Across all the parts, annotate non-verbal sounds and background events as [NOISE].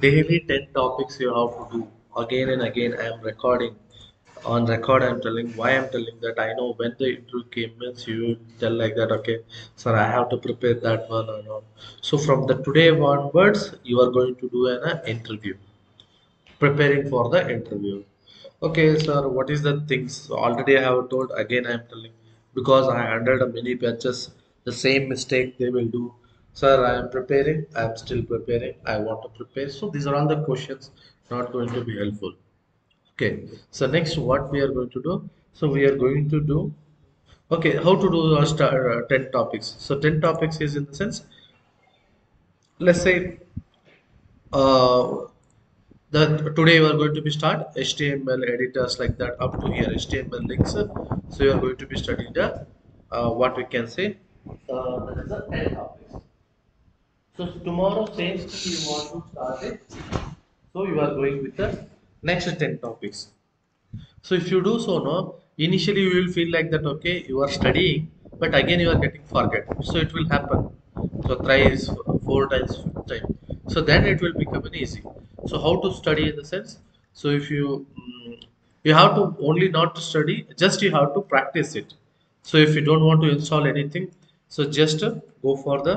daily 10 topics you have to do. Again and again i am recording. On record i'm telling why i'm telling that. I know when the interview came means you tell like that okay sir i have to prepare that one or not. So from the today onwards you are going to do an uh, interview. Preparing for the interview. Okay sir what is the things? Already i have told again i am telling. Because i handled many batches the same mistake they will do sir i am preparing. I am still preparing. I want to prepare. So these are all the questions not going to be helpful. Okay. So next what we are going to do? So we are going to do okay how to do our star, uh, 10 topics. So 10 topics is in the sense let's say uh, the today we are going to be start html editors like that up to here html links. So you are going to be studying the uh, what we can say uh, that is the 10 topics so tomorrow same you want to start it. So you are going with the next 10 topics. So if you do so now, initially you will feel like that okay you are studying but again you are getting forget. So it will happen. So thrice four times fifth time. So then it will become an easy. So how to study in the sense? So if you mm, you have to only not study just you have to practice it. So if you don't want to install anything so just go for the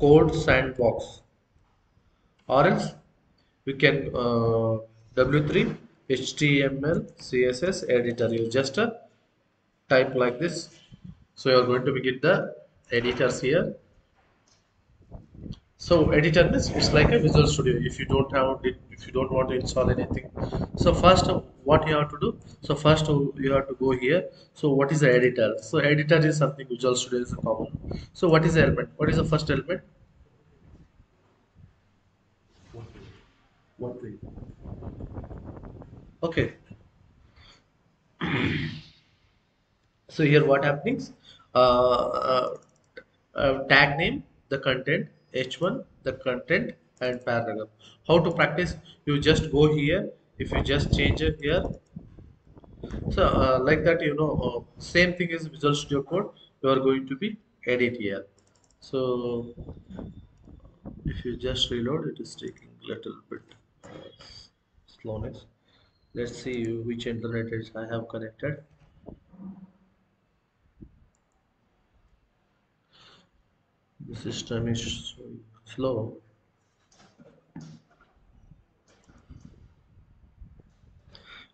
code sandbox. Or else we can uh, w3 html css editor. You just uh, type like this. So you're going to get the editors here so editor means it's like a visual studio. If you don't have it if you don't want to install anything so first what you have to do so first you have to go here. So what is the editor? So editor is something visual studio is a common so what is the element? What is the first element? What way okay. So here what happens uh, uh, uh, tag name the content h1 the content and paragraph. How to practice? You just go here. If you just change it here. So uh, like that you know uh, same thing is visual studio code. You are going to be edit here. So if you just reload it is taking little bit slowness. Let's see which internet is i have connected the system is slow.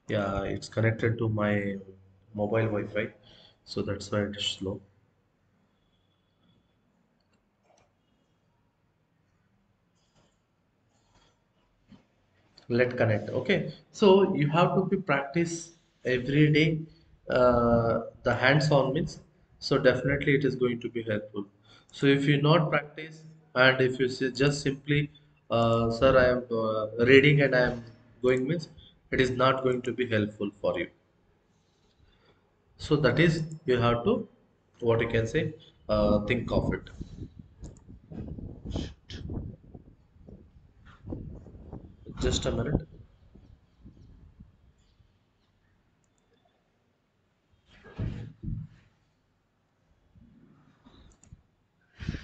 Yeah it's connected to my mobile wi-fi so that's why it is slow. Let connect okay. So you have to be practice every day uh, the hands-on means so definitely it is going to be helpful so if you not practice and if you say just simply uh, sir i am uh, reading and i am going means it is not going to be helpful for you. So that is you have to what you can say uh, think of it. Just a minute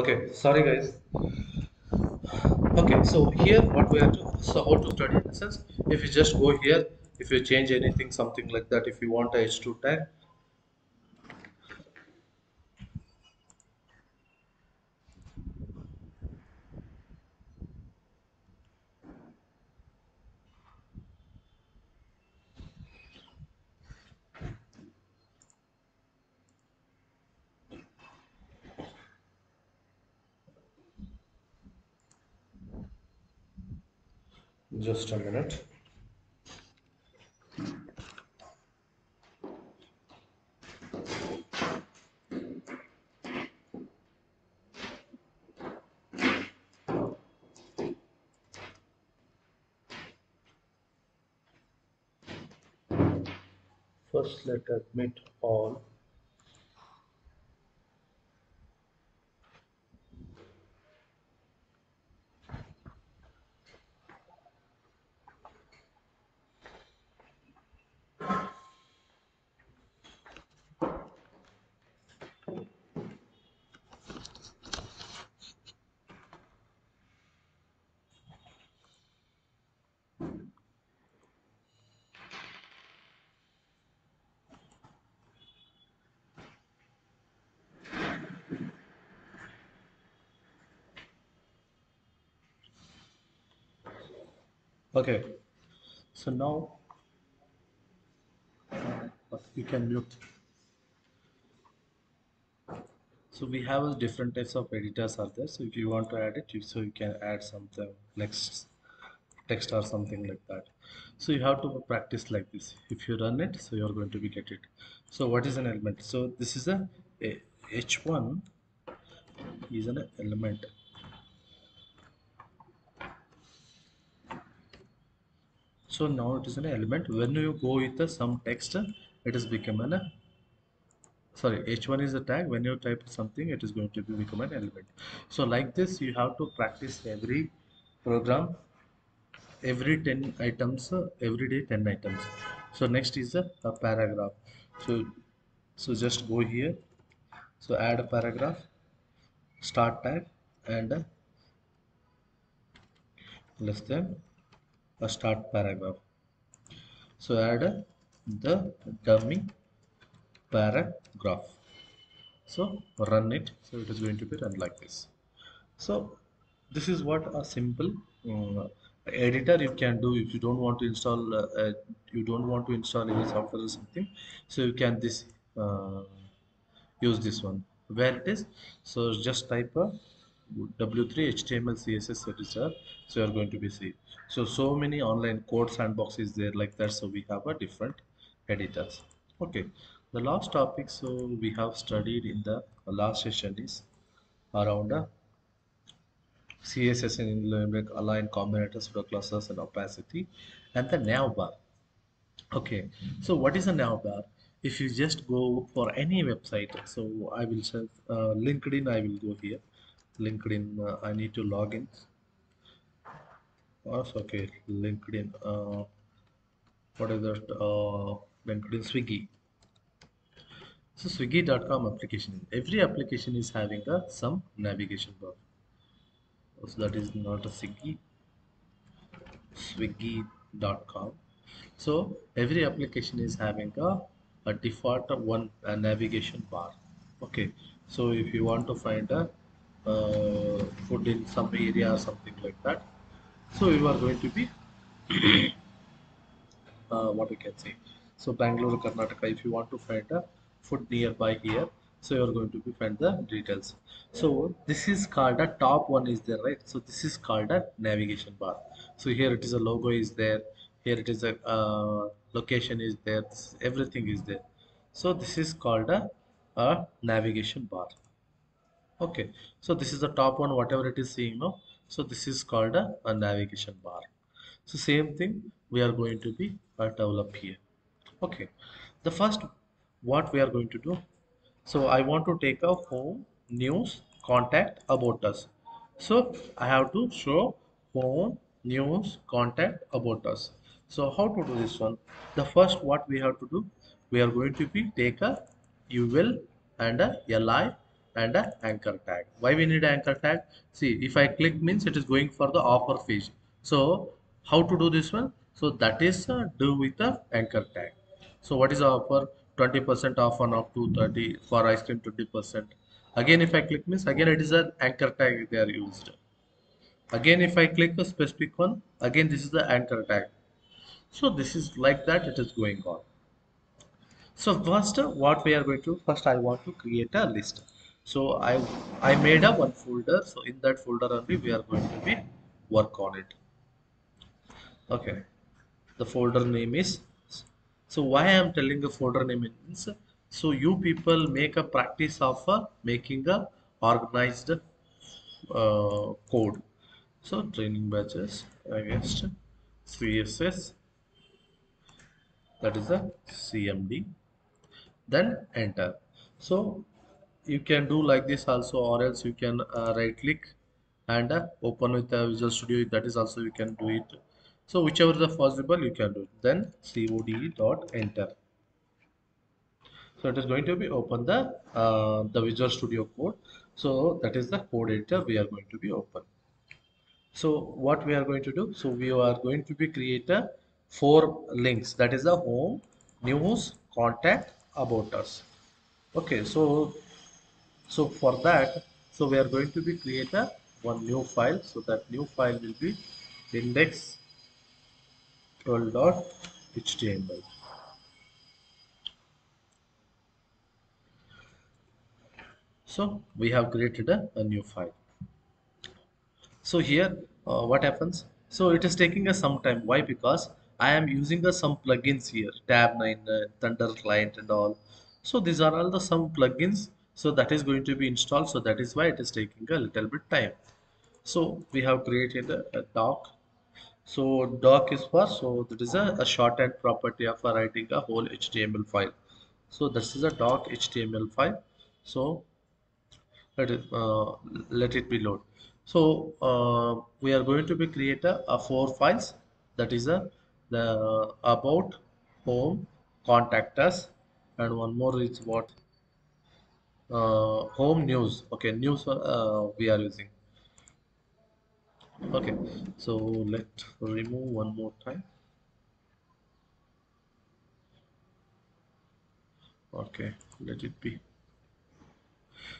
okay sorry guys. Okay, so here what we have to so how to study in the sense if you just go here, if you change anything, something like that, if you want a H2 tag, just a minute. First let us admit all. Okay. So now uh, we can mute. So we have different types of editors are there. So if you want to add it you, so you can add something like text or something like that. So you have to practice like this. If you run it so you're going to be get it. So what is an element? So this is a, a h1 is an element so now it is an element. When you go with the some text it is become an sorry h1 is a tag. When you type something it is going to become an element. So like this you have to practice every program every 10 items every day 10 items. So next is a, a paragraph. So so just go here. So add a paragraph start tag and less than a start paragraph. So add the dummy paragraph. So run it. So it is going to be run like this. So this is what a simple uh, editor you can do if you don't want to install uh, you don't want to install any software or something. So you can this uh, use this one. Where it is? So just type a w3 html css editor so you're going to be see so so many online code sandbox is there like that so we have a different editors okay the last topic so we have studied in the last session is around uh, CSS in Limerick, align combinators, flow classes, and opacity, and the navbar. Okay, so what is a navbar? If you just go for any website, so I will say uh, LinkedIn, I will go here. LinkedIn, uh, I need to log in. Oh, okay, LinkedIn. Uh, what is that? Uh, LinkedIn Swiggy. So Swiggy.com application. Every application is having a some navigation bar. So that is not a Swiggy. Swiggy.com. So every application is having a, a default one a navigation bar. Okay. So if you want to find a food in some area or something like that, so you are going to be [CLEARS THROAT] uh, what we can say. So Bangalore, Karnataka, if you want to find a food nearby here, so you're going to be find the details. So this is called a top one is there, right? So this is called a navigation bar. So here it is a logo is there. Here it is a uh, location is there. This, everything is there. So this is called a, a navigation bar. Okay. So this is the top one, whatever it is seeing now. So this is called a, a navigation bar. So same thing we are going to be uh, develop here. Okay. The first what we are going to do. So I want to take a home news contact about us. So I have to show home news contact about us. So how to do this one? The first what we have to do, we are going to be take a UL and a LI and a anchor tag. Why we need anchor tag? See, if I click means it is going for the offer page. So how to do this one? So that is uh, do with the anchor tag. So what is offer? 20% off on up to 30 for ice cream 20%. Again, if I click means again it is an anchor tag they are used. Again, if I click a specific one, again this is the anchor tag. So this is like that it is going on. So first, uh, what we are going to first, I want to create a list. So I I made a one folder. So in that folder only we are going to be work on it. Okay. The folder name is. So why I am telling the folder name is so you people make a practice of uh, making a organized uh, code. So training batches against CSS that is the cmd then enter so you can do like this also or else you can uh, right click and uh, open with the visual studio. That is also you can do it. So whichever the possible you can do it. then code dot enter. So it is going to be open the uh, the visual studio code. So that is the code editor we are going to be open. So what we are going to do? So we are going to be create a four links. That is the home news contact about us. Okay so so for that so we are going to be create a one new file. So that new file will be index 12.html so we have created a, a new file. So here uh, what happens? So it is taking us some time. Why? Because i am using the some plugins here. Tabnine uh, thunder client and all. So these are all the some plugins so that is going to be installed. So that is why it is taking a little bit time. So we have created a, a doc so doc is for so that is a, a shorthand property of writing a whole html file. So this is a doc html file. So let it uh, let it be load. So uh, we are going to be create a, a four files. That is a the about home contact us and one more is what home news. Okay news uh, we are using. Okay so let remove one more time. Okay let it be.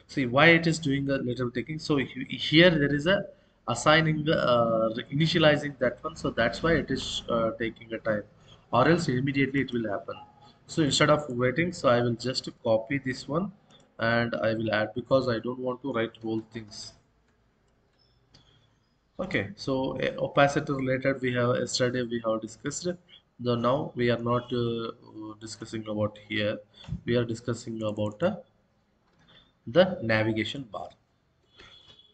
See why it is doing a little taking. So here there is a assigning uh, initializing that one. So that's why it is uh, taking a time. Or else immediately it will happen. So instead of waiting so i will just copy this one and i will add because i don't want to write whole things. Okay so uh, opacity related we have yesterday we have discussed. The now we are not uh, discussing about here. We are discussing about uh, the navigation bar.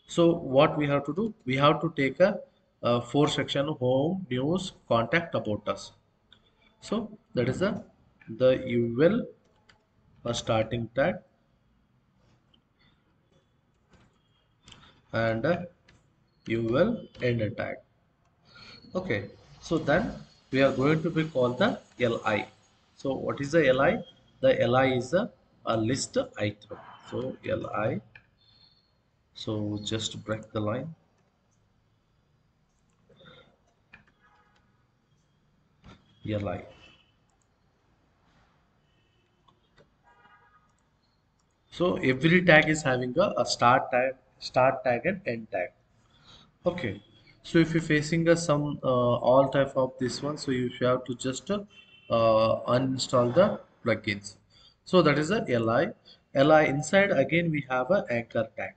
So what we have to do? We have to take a, a four section home news contact about us. So that is the the ul a starting tag and you will end a tag okay so then we are going to be called the li so what is the li the li is a, a list item. So li so just break the line. Li so every tag is having a, a start tag start tag and end tag. Okay. So if you're facing a some uh, all type of this one so you have to just uh, uninstall the plugins. So that is a li li inside again we have a anchor tag.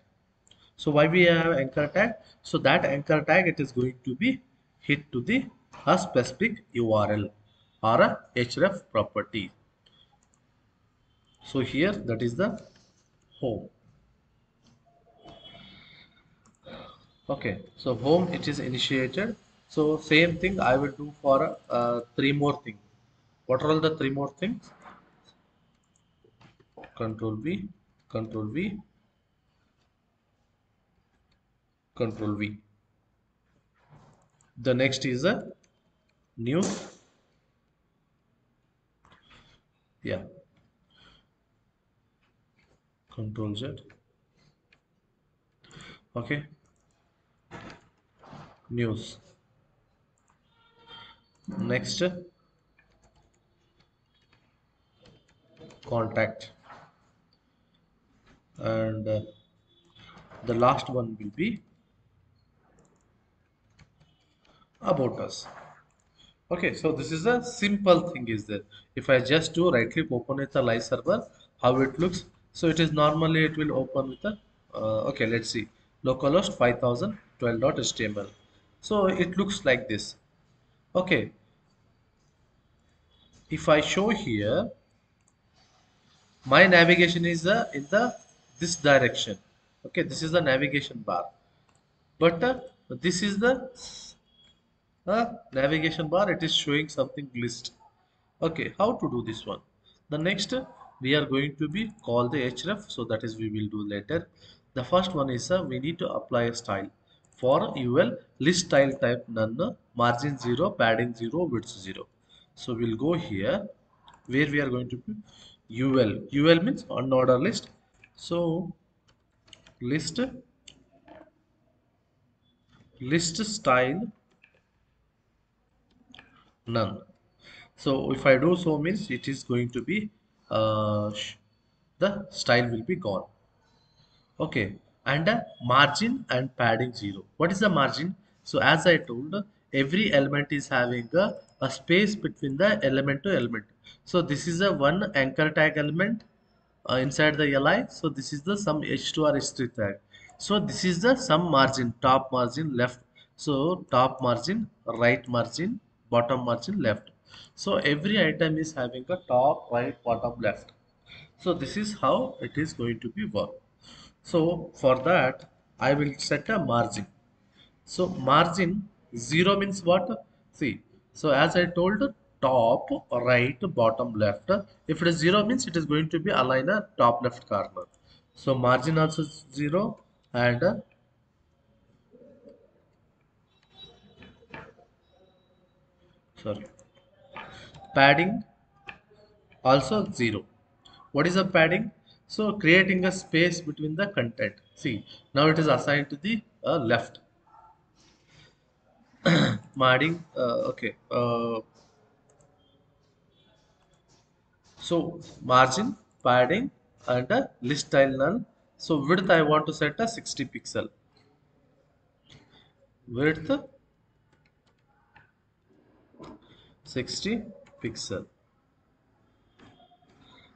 So why we have anchor tag? So that anchor tag it is going to be hit to the a specific url or a href property. So here that is the home okay so home it is initiated. So same thing i will do for uh, three more things. What are all the three more things? Control v control v control v. The next is a new. Yeah. Control z. Okay news. Next contact. And uh, the last one will be about us. Okay so this is a simple thing is there if i just do right click open with a live server how it looks. So it is normally it will open with a uh, okay let's see. Localhost 5012.html so it looks like this. Okay. If i show here my navigation is uh, in the this direction. Okay this is the navigation bar. But uh, this is the uh, navigation bar. It is showing something list. Okay how to do this one? The next we are going to be call the href. So that is we will do later. The first one is uh, we need to apply a style for ul list style type none margin 0 padding 0 width 0 so we'll go here where we are going to be? Ul. Ul means unordered list. So list list style none. So if I do so means it is going to be uh, the style will be gone. Okay and margin and padding 0 what is the margin? So as I told every element is having a, a space between the element to element. So this is a one anchor tag element uh, inside the li so this is the some h2 or h3 tag. So this is the some margin top margin left. So top margin right margin bottom margin left. So every item is having a top right bottom left. So this is how it is going to be work so for that i will set a margin. So margin 0 means what? See so as i told top right bottom left. If it is 0 means it is going to be align a top left corner. So margin also 0 and sorry padding also 0 what is a padding so creating a space between the content. See now it is assigned to the uh, left. [COUGHS] Padding uh, okay uh, so margin padding and a list style null. So width i want to set a 60 pixel. Width 60 pixel.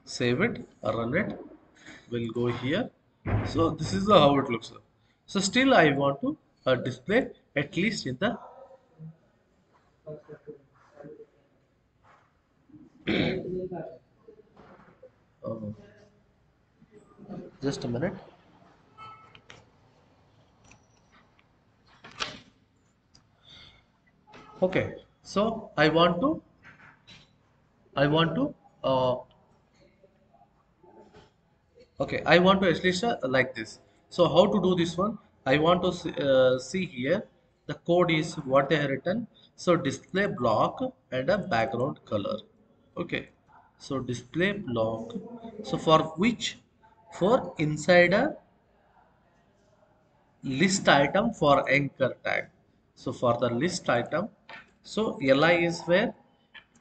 Save it run it will go here. So this is how it looks. Like. so still i want to uh, display at least in the uh, [CLEARS THROAT] just a minute. Okay. So i want to i want to uh, okay i want to uh, like this. So how to do this one? I want to see, uh, see here the code is what they have written. So display block and a background color. Okay so display block. So for which? For inside a list item for anchor tag. So for the list item so li is where?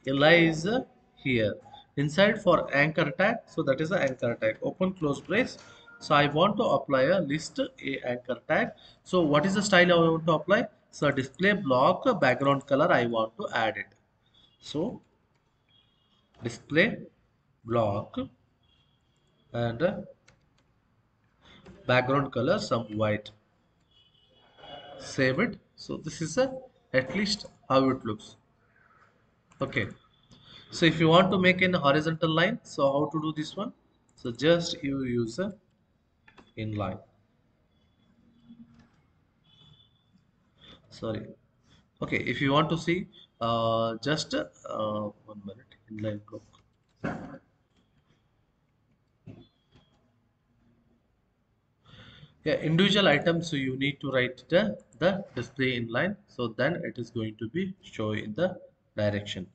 Li is uh, here inside for anchor tag. So that is the anchor tag. Open close brace. So i want to apply a list a anchor tag. So what is the style i want to apply? So display block background color i want to add it. So display block and background color some white. Save it. So this is a at least how it looks. Okay so if you want to make an horizontal line so how to do this one? So just you use a inline. Sorry. Okay if you want to see uh, just uh, one minute inline block yeah individual items so you need to write the the display inline. So then it is going to be show in the direction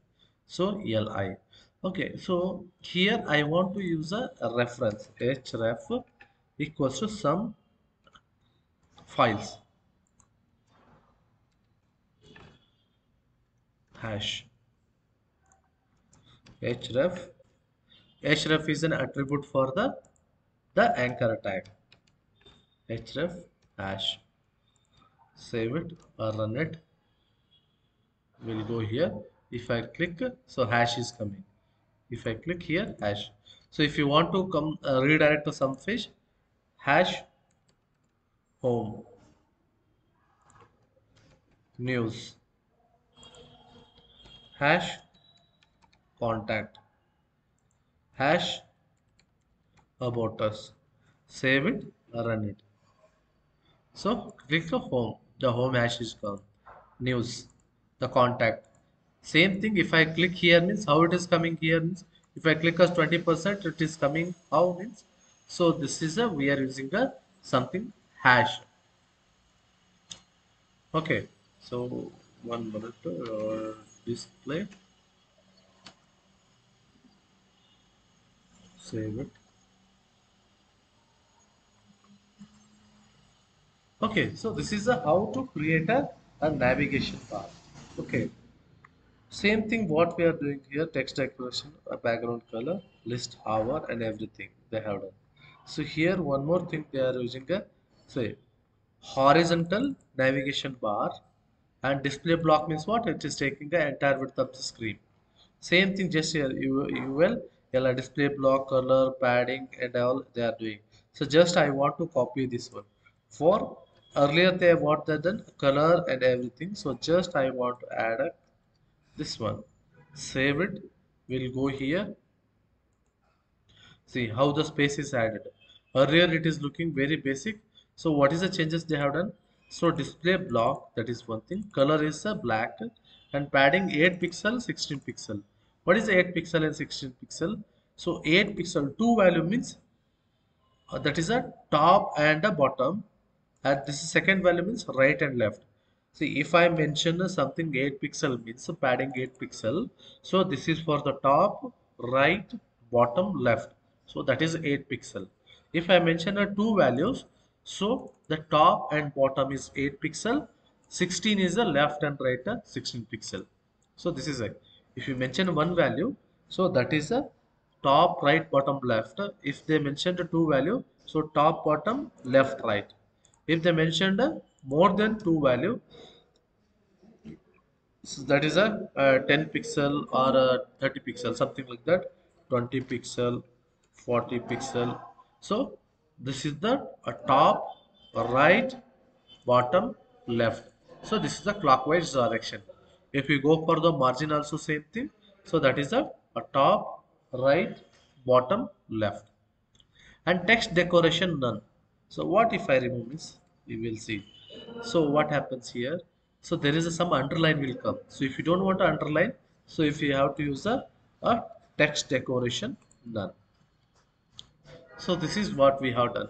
so li okay so here i want to use a, a reference href equals to some files. Hash. href. href is an attribute for the the anchor tag href hash. Save it or run it. We'll go here if i click so hash is coming. If i click here hash. So if you want to come uh, redirect to some fish hash home. News. Hash contact. Hash about us. Save it run it. So click the home. The home hash is gone. News. The contact Same thing if I click here means how it is coming here means if I click as 20% it is coming how means? So this is a we are using a something hash. Okay so one minute uh, or display. Save it. Okay so this is a how to create a, a navigation bar okay same thing what we are doing here text decoration a background color list hour and everything they have done. So here one more thing they are using a say horizontal navigation bar and display block means what? It is taking the entire width of the screen. Same thing just here you will yellow display block color padding and all they are doing. So just i want to copy this one. For earlier they what they done? Color and everything. So just i want to add a, this one save it we'll go here See how the space is added. Earlier it is looking very basic. So what is the changes they have done? So display block that is one thing. Color is a black and padding 8 pixel 16 pixel. What is 8 pixel and 16 pixel? So 8 pixel 2 value means uh, that is a top and a bottom and this is second value means right and left see if i mention something 8 pixel means padding 8 pixel so this is for the top right bottom left. So that is 8 pixel. If i mention a two values so the top and bottom is 8 pixel 16 is the left and right uh, 16 pixel. So this is it if you mention one value so that is a top right bottom left. If they mentioned two value so top bottom left right. If they mentioned more than two value. So that is a, uh 10 pixel or a 30 pixel something like that. 20 pixel 40 pixel. So this is the a top right bottom left. So this is the clockwise direction. If we go for the margin also same thing. So that is a, a top right bottom left. And text decoration none. So what if i remove this we will see so what happens here? So there is a, some underline will come. So if you don't want to underline so if you have to use a, a text decoration none. So this is what we have done.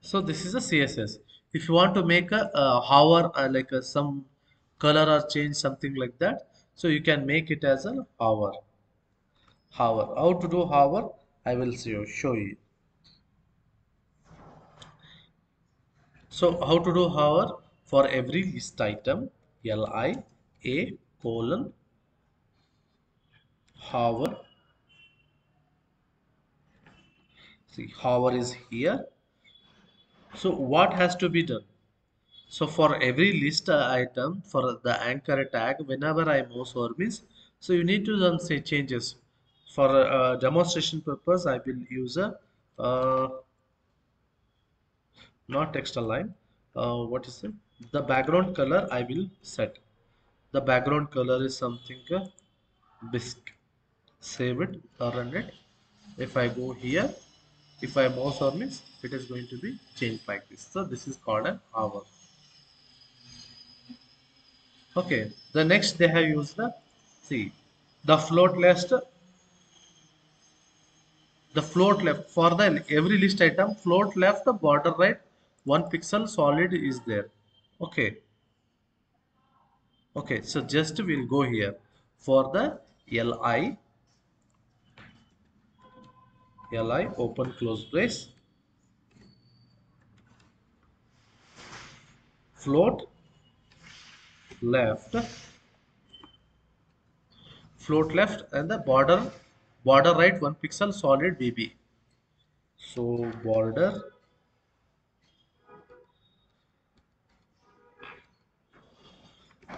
So this is a css if you want to make a, a hover uh, like a, some color or change something like that so you can make it as a hover. Hover. How to do hover? I will show, show you so how to do hover for every list item li a colon hover see hover is here. So what has to be done? So for every list item for the anchor tag whenever i mouse over means so you need to then say changes. For uh, demonstration purpose i will use a uh, not text align uh, what is it? The background color i will set. The background color is something uh, bisque. Save it or run it. If i go here if i mouse or means it is going to be changed like this so this is called an hour. Okay the next they have used the see the float left the float left for the every list item float left the border right one pixel solid is there. Okay. Okay so just we'll go here. For the li li open close brace. Float left. Float left and the border border right one pixel solid bb so border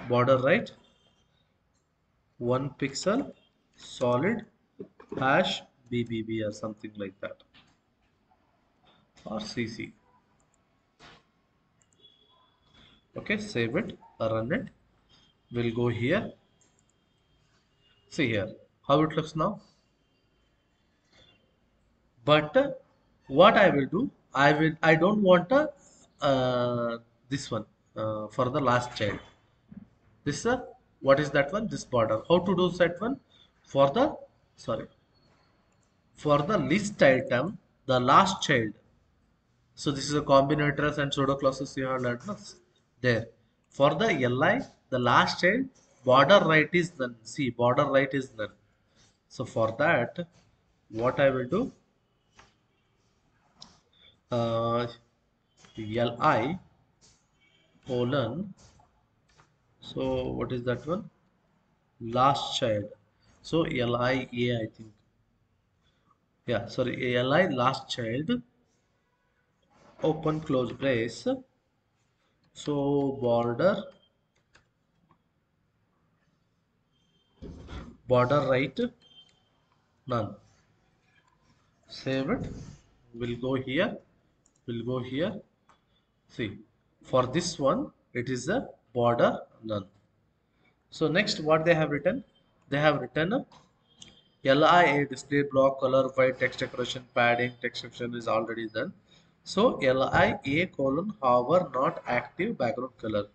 border right? One pixel solid hash bbb or something like that. Or cc okay save it run it. We'll go here. See here how it looks now. But what i will do i will i don't want a uh, this one uh, for the last child this what is that one? This border. How to do that one? For the sorry. For the list item the last child. So this is a combinatorial and pseudo classes you have learned there. For the li the last child border right is none. See border right is none. So for that what i will do? Uh, li colon so what is that one? Last child. So lia i think. Yeah sorry li last child. Open close brace. So border. Border right. None. Save it. We'll go here. We'll go here. See for this one it is a border none so next what they have written? They have written a LIA display block color white text decoration padding text section is already done. So LIA colon hover not active background color.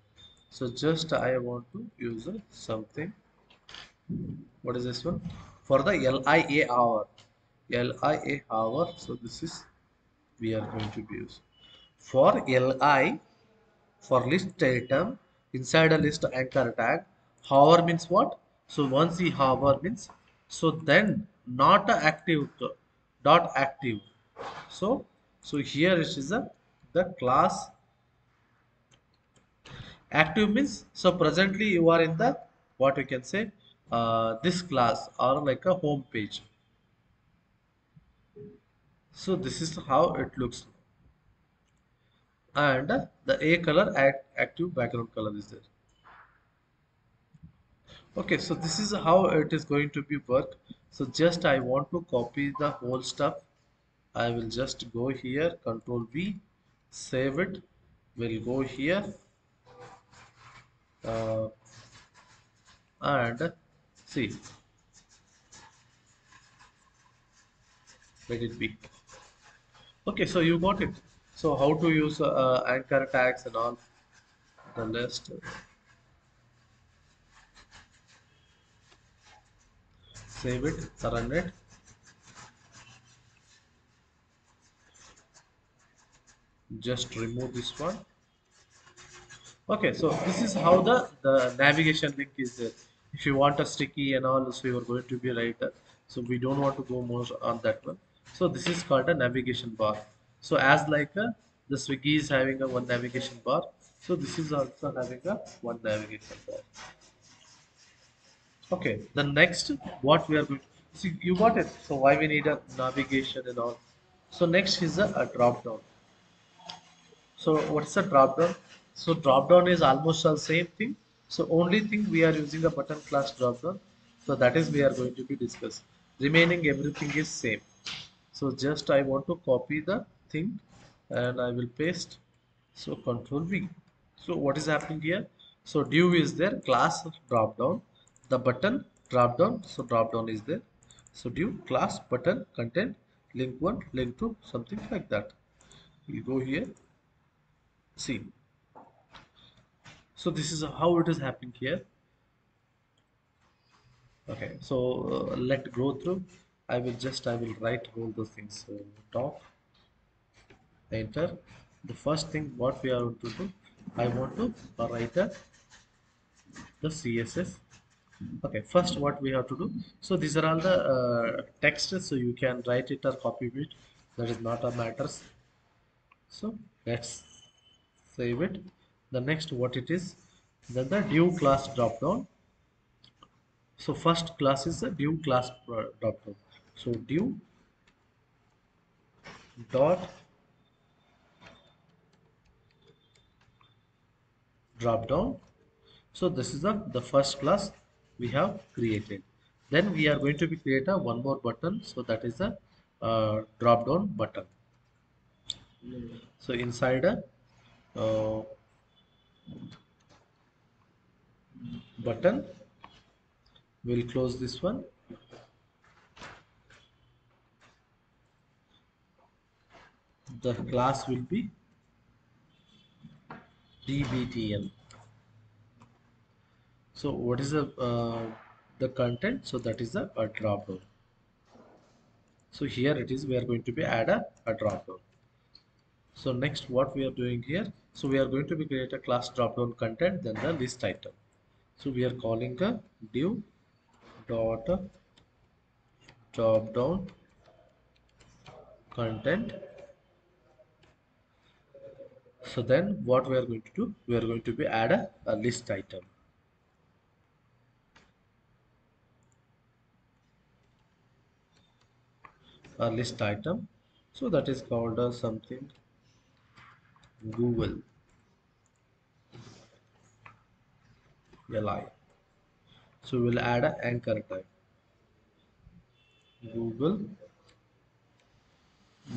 So just I want to use something. What is this one? For the LIA hover. LIA hover. So this is we are going to use for LI for list item inside a list anchor tag hover means what? So once the hover means so then not active dot active. So so here it is a the class. Active means so presently you are in the what we can say uh, this class or like a home page. So this is how it looks and the a color act, active background color is there. Okay so this is how it is going to be work so just i want to copy the whole stuff. I will just go here control v save it. Will go here. Uh, and see let it be. Okay so you got it so how to use uh, anchor tags and all? The list. Save it run it. Just remove this one. Okay so this is how the the navigation link is there. If you want a sticky and all so you are going to be right there. so we don't want to go more on that one. So this is called a navigation bar so as like the swiggy is having a one navigation bar so this is also having a one navigation bar. Okay the next what we are going to see you got it. So why we need a navigation and all. So next is a, a drop down. So what's the drop down? So drop down is almost the same thing. So only thing we are using a button class drop down. So that is we are going to be discussed remaining everything is same. So just I want to copy the thing and I will paste. So control V. So what is happening here? So div is there class drop down. The button drop down so drop down is there. So div class button content link one link two something like that. You go here see. So this is how it is happening here. Okay so uh, let go through. I will just i will write all those things so top enter the first thing what we are going to do i want to write a, the css okay first what we have to do so these are all the uh, text so you can write it or copy it. That is not a matters so let's save it. The next what it is then the div class drop down. So first class is the div class drop down. So div dot drop down. So this is the the first class we have created. Then we are going to be create a one more button. So that is a uh, drop down button. So inside a uh, button we'll close this one. The class will be dbtn so what is the uh, the content? So that is a drop down so here it is we are going to be add a, a drop down so next what we are doing here? So we are going to be create a class drop down content then the list item. So we are calling a div dot drop down content so then what we are going to do? We are going to be add a, a list item. A list item. So that is called as something google. Li so we'll add an anchor type. Google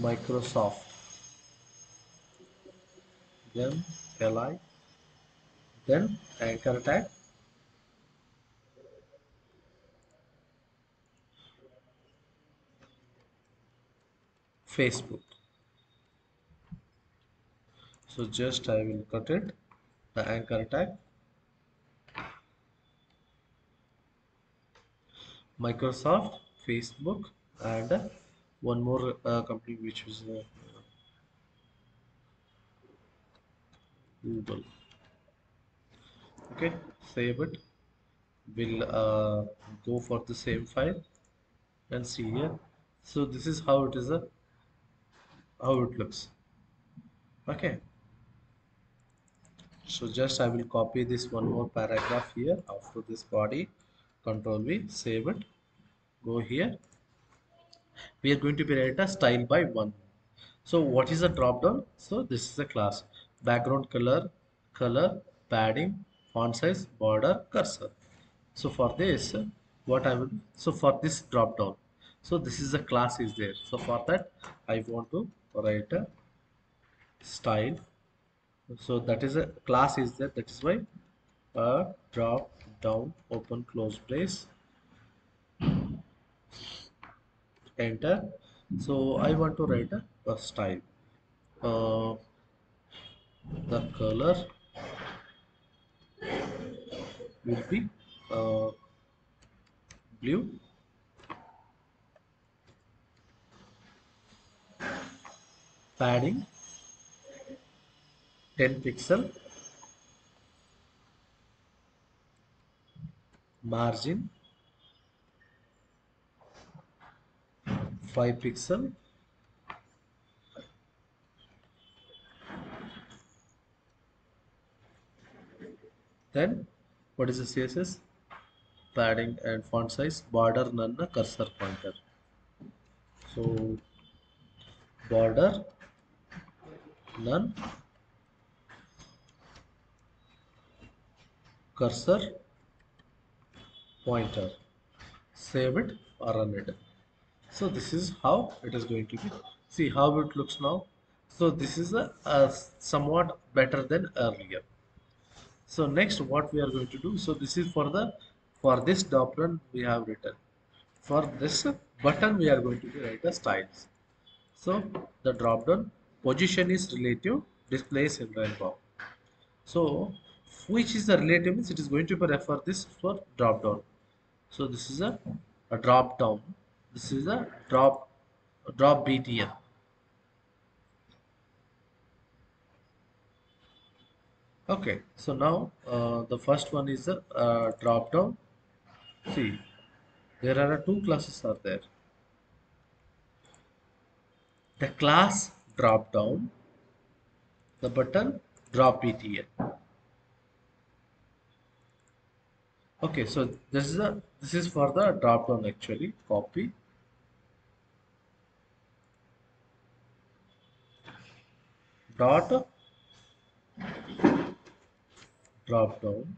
microsoft then li then anchor tag facebook. So just i will cut it the anchor tag. Microsoft facebook and one more uh, company which is uh, google. Okay save it. We'll uh, go for the same file and see here. So this is how it is a how it looks. Okay. So just I will copy this one more paragraph here. After this body control V save it. Go here. We are going to be write a style by one. So what is the drop down? So this is a class background color color padding font size border cursor. So for this what I will so for this drop down. So this is a class is there. So for that I want to write a style. So that is a class is there. That is why a drop down open close brace enter. So I want to write a, a style. Uh, the color will be uh, blue. Padding. 10 pixel. Margin. 5 pixel then what is the css padding and font size border none cursor pointer. So border none cursor pointer. Save it or run it. So this is how it is going to be. See how it looks now? So this is a, a somewhat better than earlier so next what we are going to do so this is for the for this document we have written. For this button we are going to write a styles. So the drop down position is relative displays inline block so which is the relative means it is going to be refer this for drop down. So this is a, a drop down. This is a drop drop btn okay so now uh, the first one is the uh, drop down. See there are two classes are there. The class drop down the button drop btn okay so this is a this is for the drop down actually copy. Dot drop down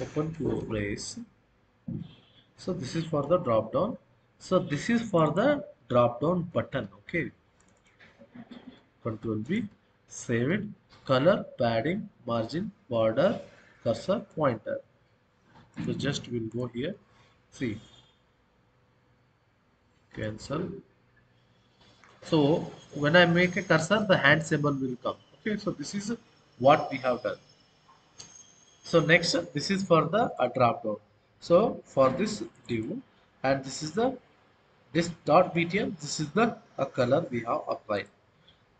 open close brace so this is for the drop down. So this is for the drop down button okay? Control v save it. Color padding margin border cursor pointer. So just we'll go here. See. Cancel. So when I make a cursor the hand symbol will come okay? So this is what we have done so next this is for the uh, drop down. So for this div and this is the this dot btn this is the uh, color we have applied.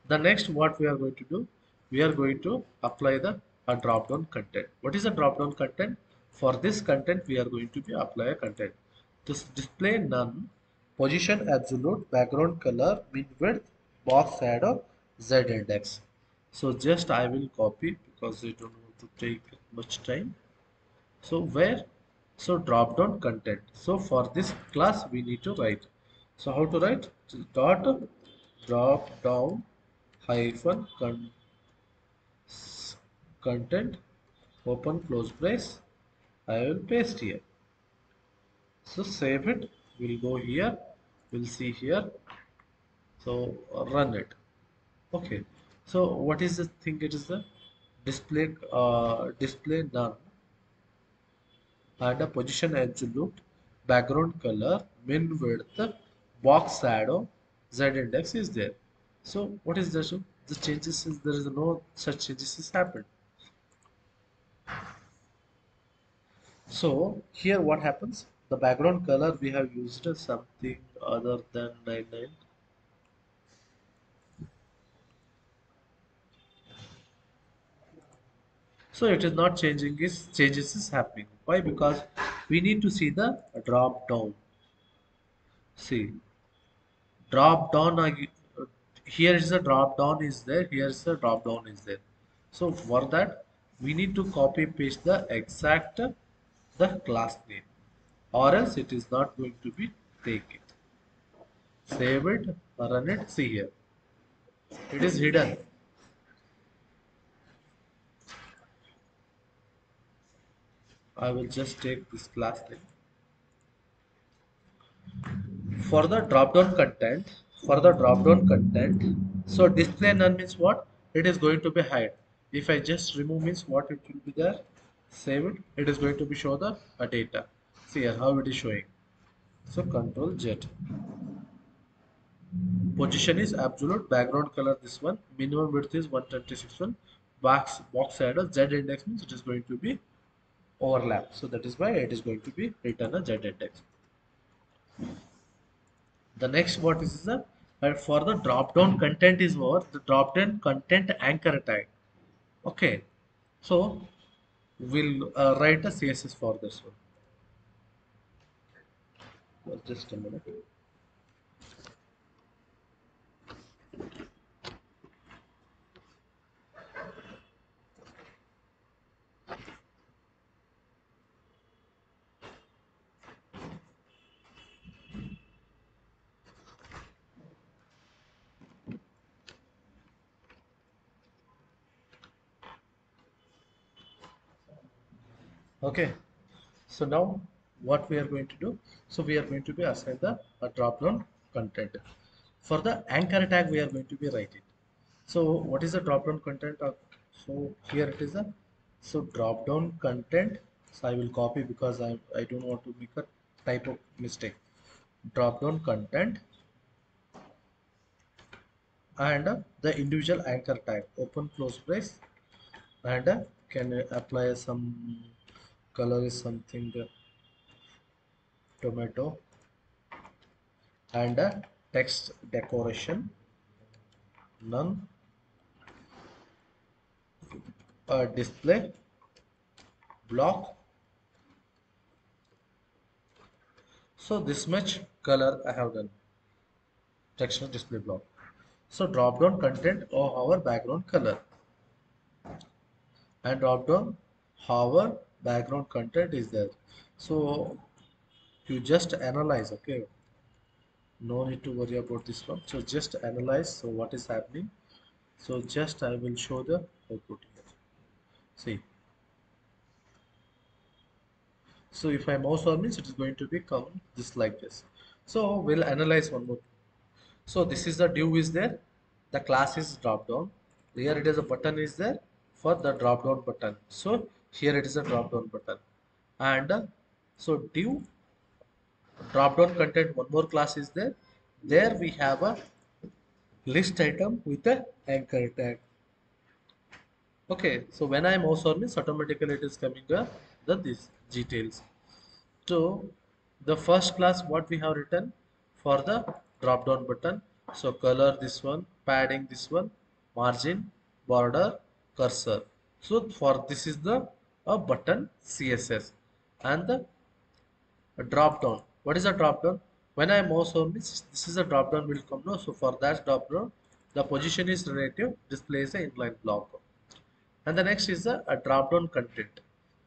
The next what we are going to do we are going to apply the a drop down content. What is a drop down content? For this content we are going to be apply a content. This display none position absolute background color min width box shadow z index. So just i will copy because i don't want to take much time. So where so drop down content. So for this class we need to write. So how to write? Dot drop down hyphen con content open close brace. I will paste here. So save it. We'll go here. We'll see here. So run it. Okay. So what is the thing it is the display uh, display none. And a position absolute background color min width box shadow z index is there. So what is this the changes is there is no such changes has happened. So here what happens? The background color we have used something other than 99 so it is not changing is changes is happening. Why? Because we need to see the drop down. See drop down here is the drop down is there here is the drop down is there. So for that we need to copy paste the exact the class name. Or else it is not going to be taken. Save it run it see here. It is hidden I will just take this class name for the drop down content for the drop down content so display none means what? It is going to be hide. If i just remove means what it will be there? Save it. It is going to be show the uh, data. See here how it is showing. So control z. Position is absolute. Background color this one. Minimum width is 126 one. Box box shadow z index means it is going to be overlap. So that is why it is going to be written a z index the next what is the uh, for the drop down content is what the drop down content anchor tag okay. So we'll uh, write a css for this one. Just a minute okay. So now what we are going to do? So we are going to be assign the a drop down content. For the anchor tag we are going to be writing so what is the drop down content of so here it is a so drop down content. So i will copy because i i don't want to make a type of mistake. Drop down content. And uh, the individual anchor tag. Open close brace and uh, can apply some color is something uh, tomato and text decoration. None. A display. Block. So this much color i have done. Texture display block. So drop down content of our background color and drop down hover background content is there. So you just analyze okay? No need to worry about this one. So just analyze so what is happening. So just i will show the output here. See? So if i mouse over means it is going to be become just like this. So we'll analyze one more. So this is the div is there. The class is drop down. Here it is a button is there for the drop down button. So here it is a drop down button. And uh, so div drop down content one more class is there. There we have a list item with a anchor tag. Okay so when i mouse over means automatically it is coming uh, the details. So the first class what we have written for the drop down button. So color this one padding this one margin border cursor. So for this is the a button css and the drop down. What is a drop down? When i mouse over this this is a drop down will come so for that drop down the position is relative displays a inline block. And the next is the a drop down content.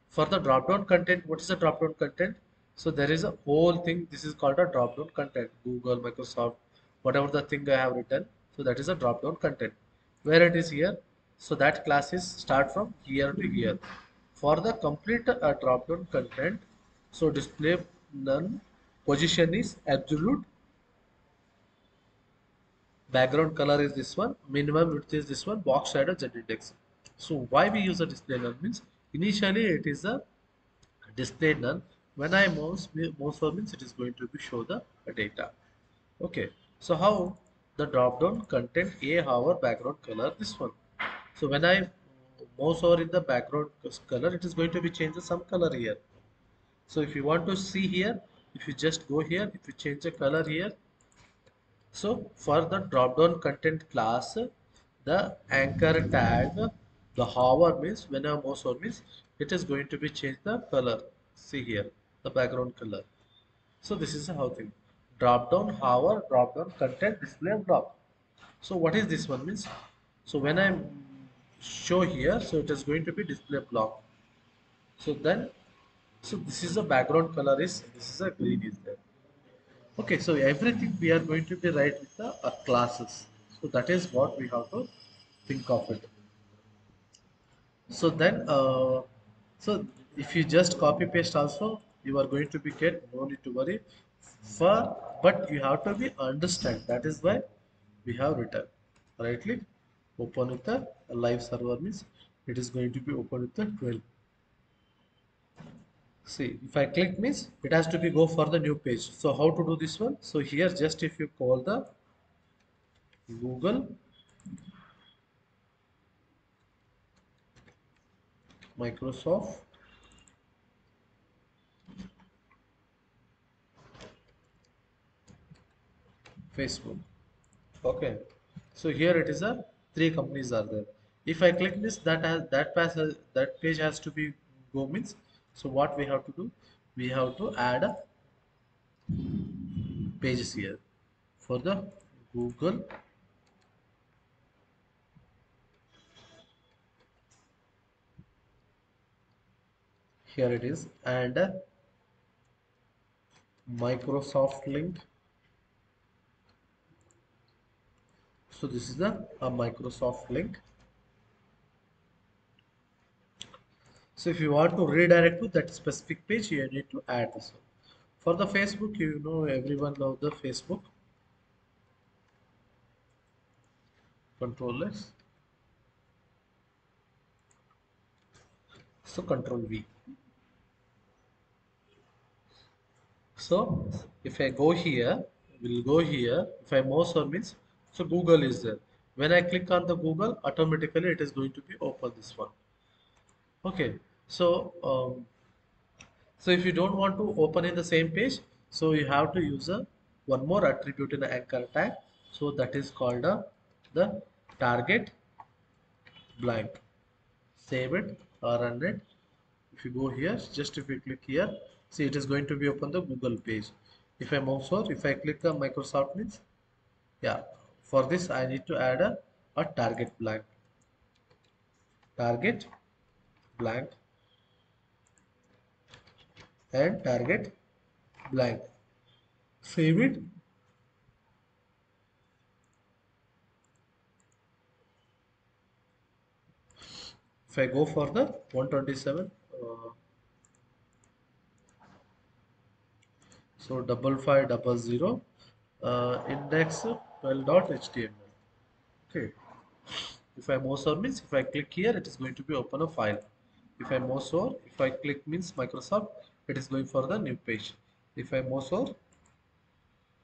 For the drop down content what is the drop down content? So there is a whole thing this is called a drop down content. Google microsoft whatever the thing i have written. So that is a drop down content. Where it is here? So that class is start from here to here for the complete uh, drop down content so display none. Position is absolute. Background color is this one. Minimum width is this one. Box shadow z index. So why we use a display none means initially it is a display none. When i mouse mouse over means it is going to be show the data. Okay. So how the drop down content a hover background color this one. So when i mouse over in the background color it is going to be change some color here. So if you want to see here if you just go here if you change the color here. So for the drop down content class the anchor tag the hover means when a mouse over means it is going to be change the color. See here the background color. So this is how thing. Drop down hover drop down content display drop. So what is this one means? So when i show here so it is going to be display block. So then so this is the background color is this is a green is there. Okay so everything we are going to be write with the uh, classes. So that is what we have to think of it. So then uh, so if you just copy paste also you are going to be get no need to worry for but you have to be understand. That is why we have written rightly open with the live server means it is going to be open with the 12 see if i click means it has to be go for the new page. So how to do this one? So here just if you call the google microsoft facebook. Okay. So here it is a three companies are there. If i click this that has that page has, that page has to be go means so what we have to do? We have to add a pages here for the google here it is and microsoft link so this is the a microsoft link. So if you want to redirect to that specific page you need to add this one. For the facebook you know everyone love the facebook. Control s. So control v. So if i go here we'll go here. If i mouse or means so google is there. When i click on the google automatically it is going to be open this one. Okay. So um, so if you don't want to open in the same page so you have to use a one more attribute in the anchor tag. So that is called a the target blank. Save it or run it. If you go here just if you click here see it is going to be open the google page. If i mouse over if i click on microsoft means yeah for this I need to add a, a target blank. Target blank and target blank. Save it. If I go for the 127 uh, so double five double zero uh, index 12.html okay if I mouse over means if I click here it is going to be open a file if I mouse over if I click means Microsoft it is going for the new page if I mouse over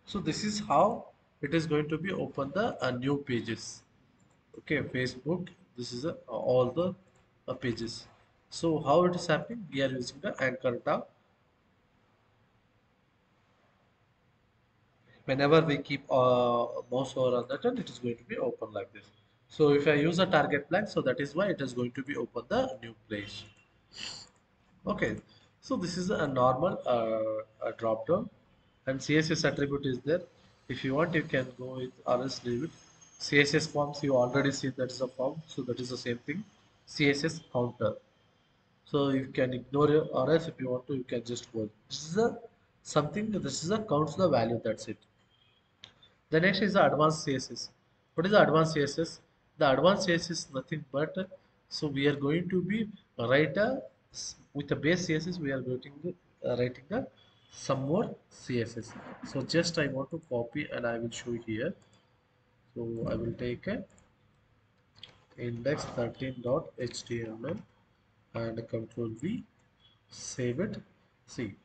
so this is how it is going to be open the uh, new pages okay Facebook this is a, all the uh, pages. So how it is happening? We are using the anchor tag. Whenever we keep uh, mouse over on that, it is going to be open like this. So if I use a target blank, so that is why it is going to be open the new page. Okay, so this is a normal uh, a drop down and CSS attribute is there. If you want, you can go with else leave it. CSS forms, you already see that is a form, so that is the same thing. CSS counter. So you can ignore or else if you want to, you can just go. This is a something, this is a counts the value, that's it. The next is the advanced CSS. What is the advanced CSS? The advanced CSS is nothing but so we are going to be write a with the base CSS we are going to uh, writing the some more CSS. So just I want to copy and I will show here. So I will take a index13.html and control V save it. See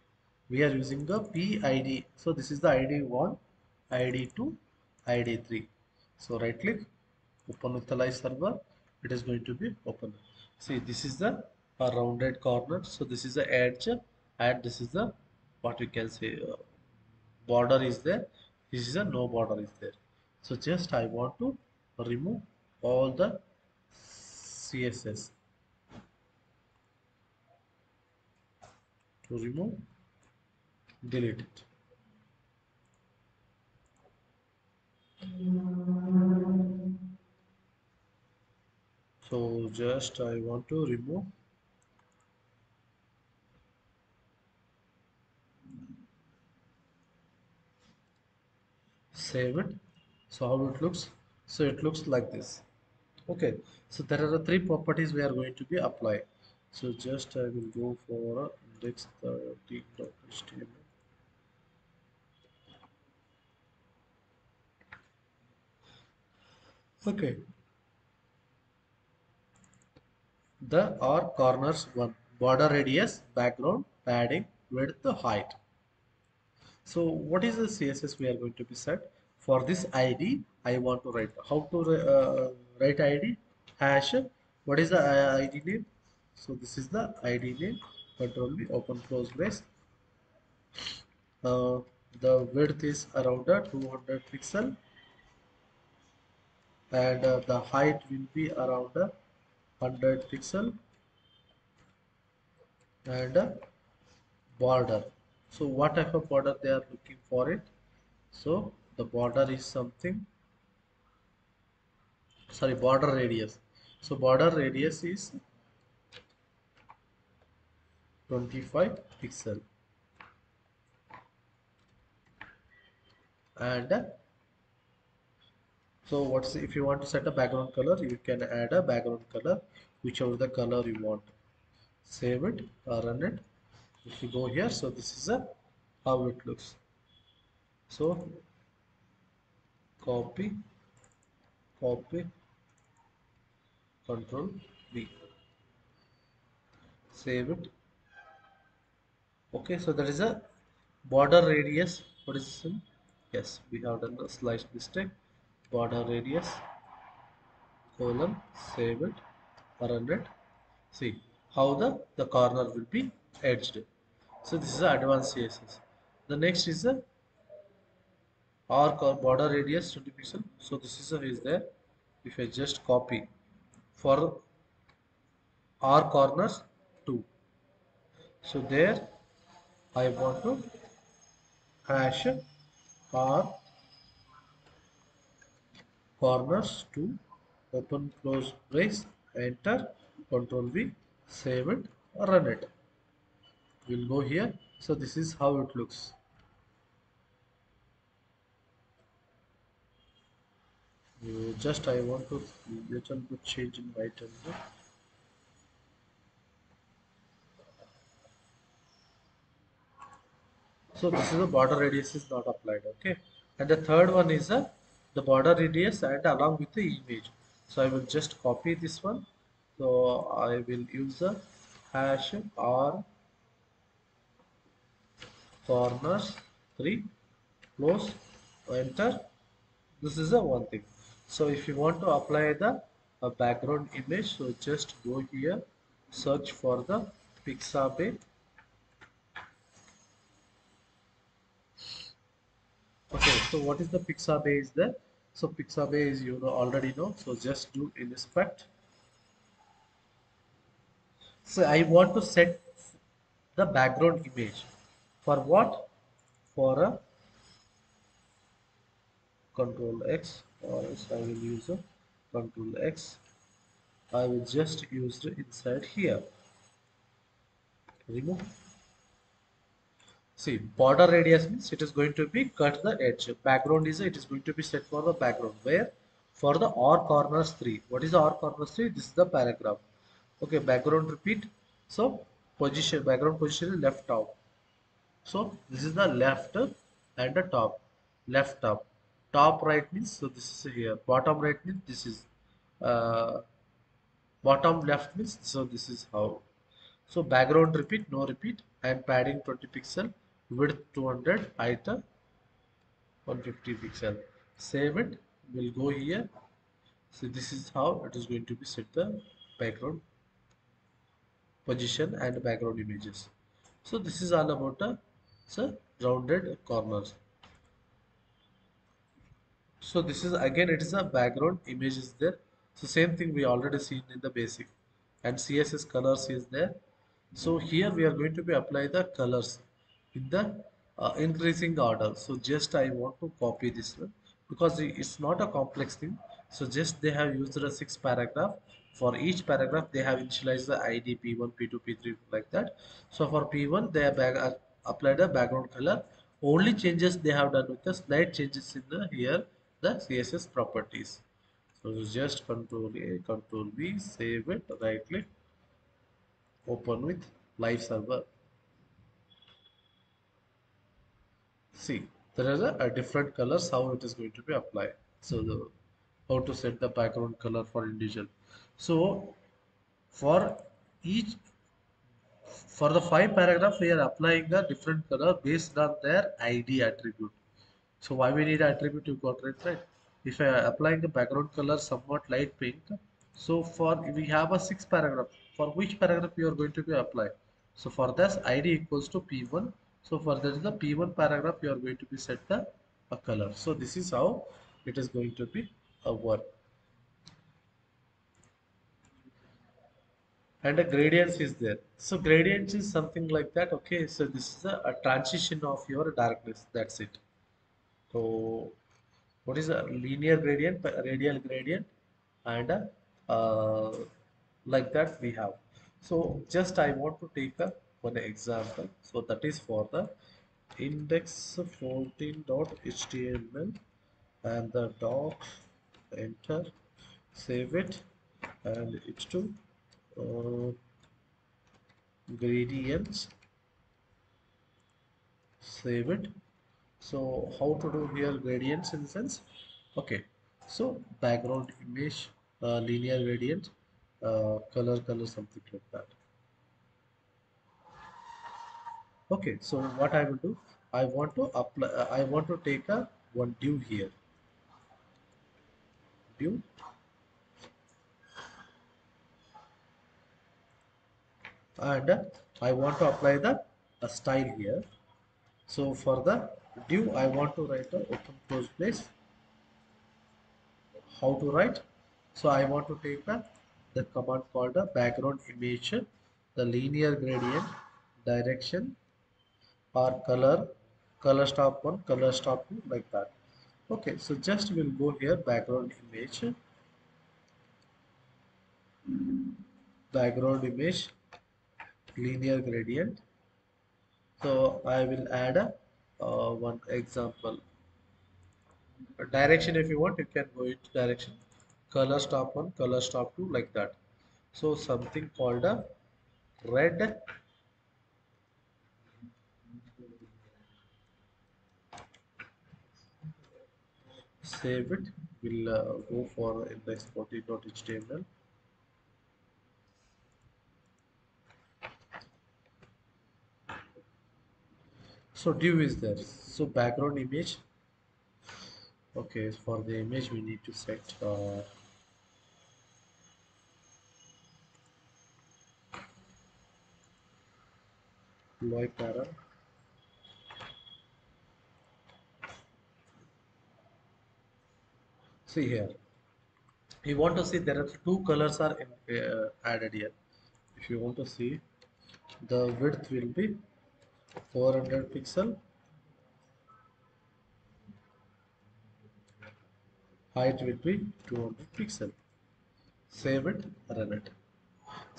we are using the PID. So this is the ID one id2 id3 so right click open with the live server. It is going to be open. See this is the uh, rounded corner. So this is the edge. And this is the what you can say uh, border is there. This is a no border is there. So just i want to remove all the css to remove delete it. So just I want to remove. Save it. So how it looks? So it looks like this. Okay. So there are three properties we are going to be apply. So just I will go for index 13.html okay. The R corners one. Border radius background padding width height. So what is the css we are going to be set? For this id i want to write how to uh, write id hash. What is the uh, id name? So this is the id name. Control v open close brace. Uh, the width is around uh, 200 pixel and uh, the height will be around uh, 100 pixel and a border. So what type of border they are looking for it? So the border is something sorry border radius. So border radius is 25 pixel and so what's if you want to set a background color you can add a background color whichever the color you want. Save it run it. If you go here so this is a how it looks. So copy copy control V. Save it. Okay so there is a border radius. What is this yes we have done a slight mistake border radius colon save it see how the the corner will be edged. So this is advanced css the next is the arc or border radius 20 pixel so this is a is there. If i just copy for r corners 2 so there i want to hash r corners to open close brace enter control v save it run it. We'll go here. So this is how it looks. Just I want to little bit change in right angle. So this is the border radius is not applied okay? And the third one is a the border radius and along with the image. So I will just copy this one. So I will use the hash r corners 3 close enter. This is the one thing. So if you want to apply the a background image so just go here search for the Pixabay. Okay so what is the Pixabay is there so Pixabay is you know already know. So just do inspect so I want to set the background image. For what? For a control X. Or else I will use a control X. I will just use it inside here. Remove see border radius means it is going to be cut the edge. Background is it is going to be set for the background. Where? For the or corners 3 what is the or corners 3 this is the paragraph. Okay background repeat. So position background position is left top. So this is the left and the top. Left top. Top right means so this is here. Bottom right means this is uh, bottom left means so this is how. So background repeat no repeat I am padding 20 pixel width 200 height 150 pixel. Save it. We'll go here. So this is how it is going to be set the background position and background images. So this is all about uh, the so rounded corners. So this is again it is a background image is there. So same thing we already seen in the basic. And css colors is there. So here we are going to be apply the colors in the uh, increasing order. So just i want to copy this one because it's not a complex thing. So just they have used a six paragraph. For each paragraph they have initialized the id p1 p2 p3 like that. So for p1 they have uh, applied a background color. Only changes they have done with the slight changes in the here the css properties. So just control a control v save it right click open with live server see there is a, a, different colors how it is going to be applied. So the how to set the background color for individual so for each for the five paragraph we are applying a different color based on their id attribute. So why we need attribute you got it right? If i applying the background color somewhat light pink so for we have a six paragraph. For which paragraph you are going to be apply so for this id equals to p1 so for that the p1 paragraph you are going to be set the a color. So this is how it is going to be a work and a gradients is there. So gradients is something like that okay? So this is a, a transition of your darkness. That's it. So what is a linear gradient radial gradient? And a, uh, like that we have. So just I want to take a one example so that is for the index 14.html and the doc enter save it and it's to uh, gradients. Save it. So how to do here gradients in the sense? Okay. So background image uh, linear gradient uh, color color something like that okay so what I will do I want to apply I want to take a one due here. Due. And I want to apply the a style here. So for the due I want to write the open close place. How to write? So I want to take the the command called the background image the linear gradient direction or color color stop one color stop two like that. Okay so just we'll go here background image. Background image linear gradient. So I will add a uh, one example. A direction if you want you can go into direction. Color stop one color stop two like that. So something called a red save it. We'll uh, go for index 14.html so div is there. So background image. Okay for the image we need to set uh, y para see here. You want to see there are two colors are uh, added here. If you want to see the width will be 400 pixel. Height will be 200 pixel. Save it run it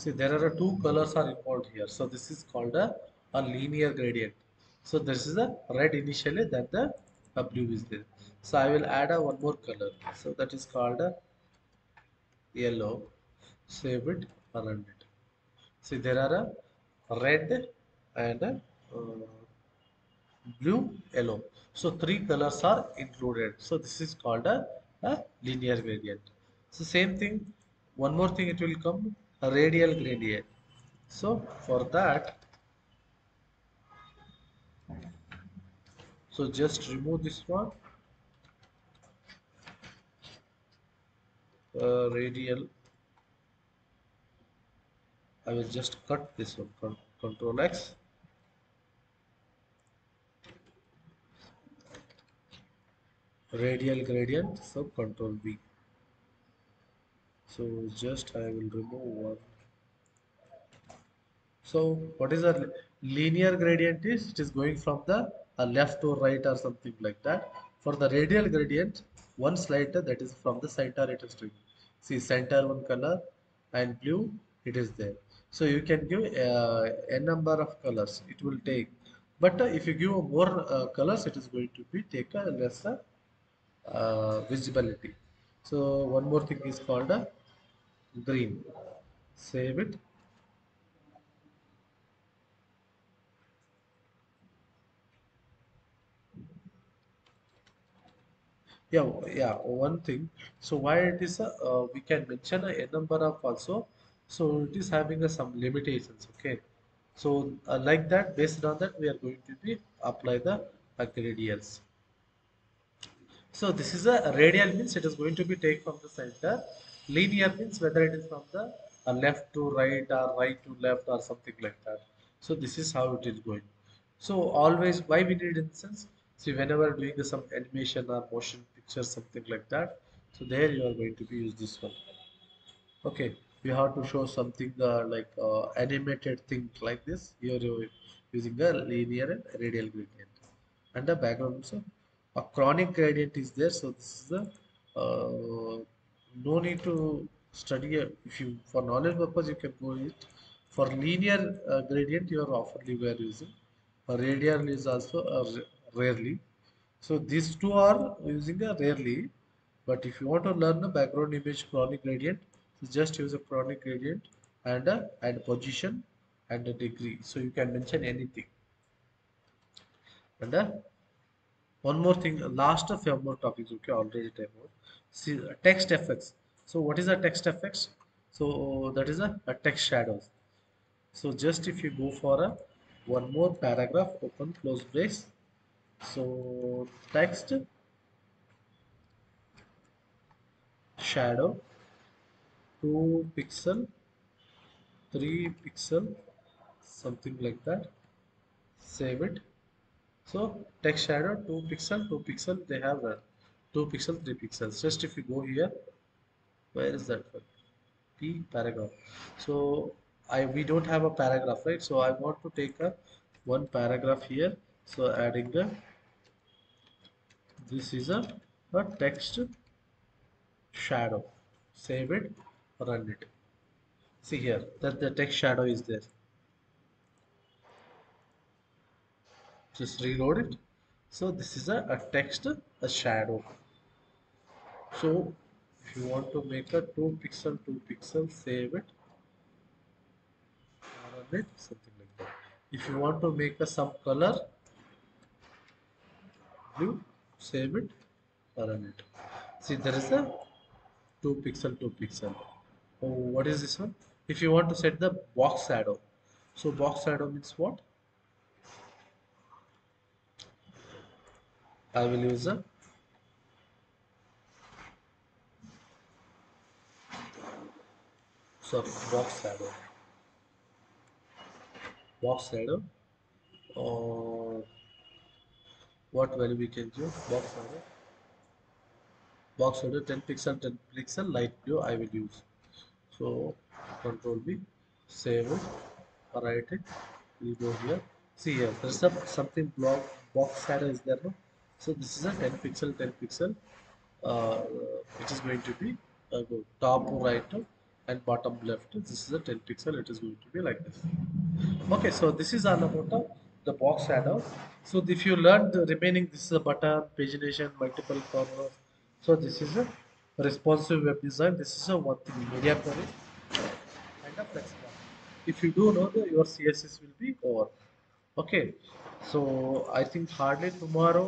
see there are two colors are involved here. So this is called a, a linear gradient. So this is a red initially that the blue is there so i will add a one more color. So that is called a yellow. Save it run it. See there are a red and a, uh, blue yellow. So three colors are included. So this is called a, a linear gradient so same thing. One more thing it will come. A radial gradient. So for that so just remove this one uh, radial. I will just cut this one. Con- control X. Radial gradient so control V. So just I will remove one. So what is a linear gradient is it is going from the uh, left to right or something like that. For the radial gradient one slider that is from the center it is doing see center one color and blue it is there. So you can give uh, a number of colors it will take. But uh, if you give more uh, colors it is going to be take a lesser uh, visibility. So one more thing is called a green. Save it yeah yeah one thing so why it is a uh, we can mention a, number of also so it is having a, some limitations okay so uh, like that based on that we are going to be apply the uh, gradients So this is a radial means it is going to be take from the center. Linear means whether it is from the uh, left to right or right to left or something like that. So this is how it is going. So always why we need instance? See whenever doing some animation or motion picture something like that. So there you are going to be use this one. Okay, you have to show something uh, like uh, animated thing like this. You're using a linear and radial gradient. And the background also a conic gradient is there. So this is the uh, no need to study. If you for knowledge purpose you can go it. For linear uh, gradient you are often we are using. Radial is also uh, rarely. So these two are using a rarely. But if you want to learn the background image conic gradient, so just use a conic gradient and a and position and a degree. So you can mention anything. And a one more thing, last of few more topics. Okay, already time. See uh, text effects. So what is a text effects? So that is a, a text shadows. So just if you go for a one more paragraph, open close brace. So text. Shadow. 2 pixel. 3 pixel. Something like that. Save it. So text shadow 2 pixel 2 pixel. They have uh, 2 pixel 3 pixels just if you go here where is that one? p paragraph. So i we don't have a paragraph right? So i want to take a one paragraph here so adding a this is a, a text shadow. Save it run it. See here that the text shadow is there. Just reload it. So this is a, a text a shadow. So if you want to make a 2 pixel 2 pixel save it. Run it something like that. If you want to make a some color blue save it run it. See there is a 2 pixel 2 pixel. Oh what is this one? If you want to set the box shadow so box shadow means what? I will use a sorry box shadow box shadow or oh. What value we can use box order. Box order 10 pixel 10 pixel light blue I will use. So control V save it write it we go here. See here there's some something block box shadow is there no? so this is a 10 pixel 10 pixel uh, which is going to be uh, go top right and bottom left. This is a 10 pixel it is going to be like this. Okay so this is all about the, box shadow so if you learn the remaining this is a button pagination multiple corners. So this is a responsive web design. This is a one thing media query. And a flexible. If you do know that your css will be over. Okay. So i think hardly tomorrow